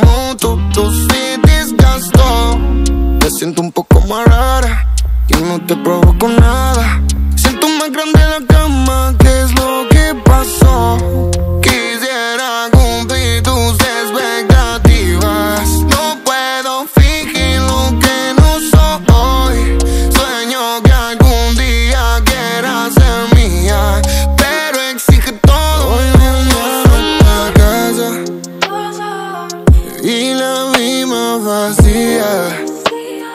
como tú, tú sí disgastó. Te siento un poco más rara, yo no te probé vacía.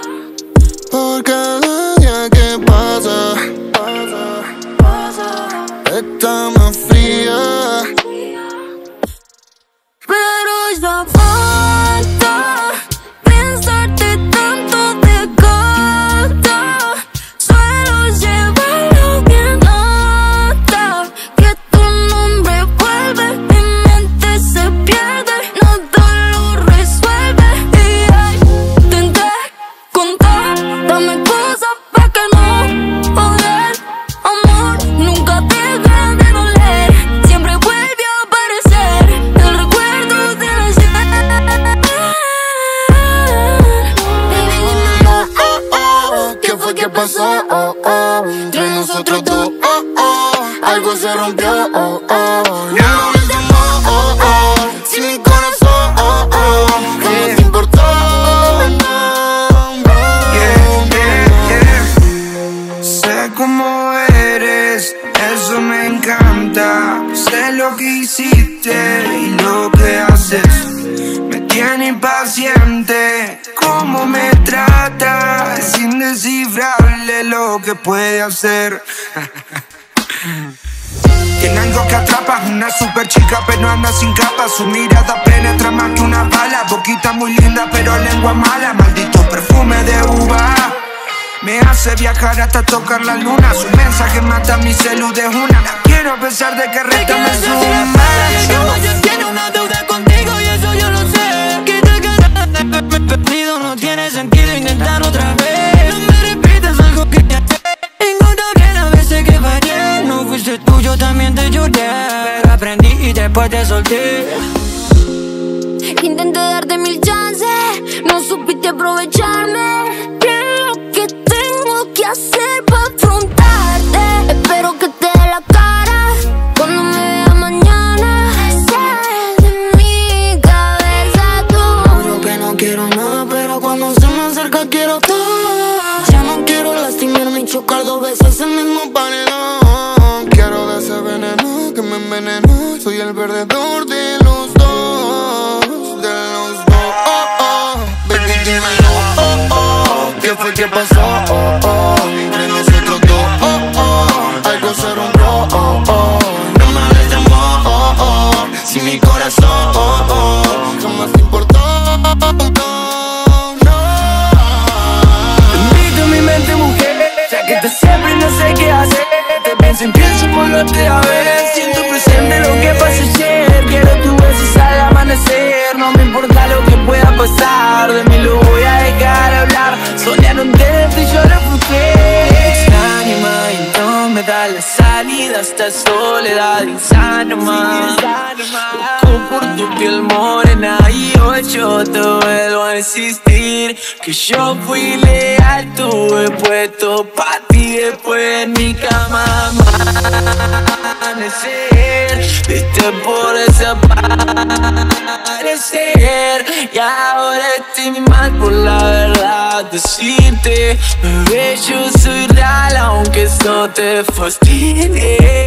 Por cada día que pasa, está más fría. Pero ya pasó? Oh, oh. Entre nosotros dos, oh, oh. algo se rompió. Oh, oh. No me llamó, oh, oh. Si mi corazón, oh, oh. jamás te importó. No, no, Sé cómo eres, eso me encanta. Sé lo que hiciste y lo que haces. Me tiene impaciente cómo me trata. Que puede hacer. Tiene algo que atrapa, una super chica pero anda sin capa. Su mirada penetra más que una bala. Boquita muy linda pero lengua mala. Maldito perfume de uva. Me hace viajar hasta tocar la luna. Su mensaje mata mi celu de una. La quiero a pesar de que resta me suma después te solté. Intenté darte mil chances, que me envenenó. Soy el perdedor de los dos, de los dos. Oh, oh, baby, dímelo. Oh, oh, ¿qué fue que pasó? Oh, oh, entre me da la salida Esta soledad insana más. Loco por tu piel morena Y hoy yo te vuelvo a insistir Que yo fui leal, tuve puesto pa' ti Después en mi cama amanecer. Viste por desaparecer Y ahora estoy mal por la verdad decirte Bebé, yo soy real aunque eso te fastidie Y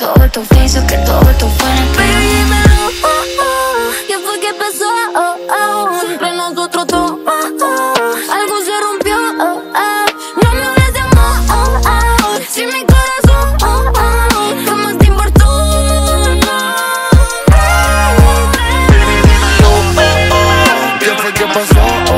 todo esto fue, hizo que todo esto fuera. Baby, dímelo, oh, oh, ¿qué fue que pasó? Oh, oh, entre nosotros dos, oh, oh, algo se rompió, oh, oh, no me hables de amor, oh, oh, si mi corazón, oh, oh, jamás te importó, no, Baby, oh, oh, ¿qué fue que pasó?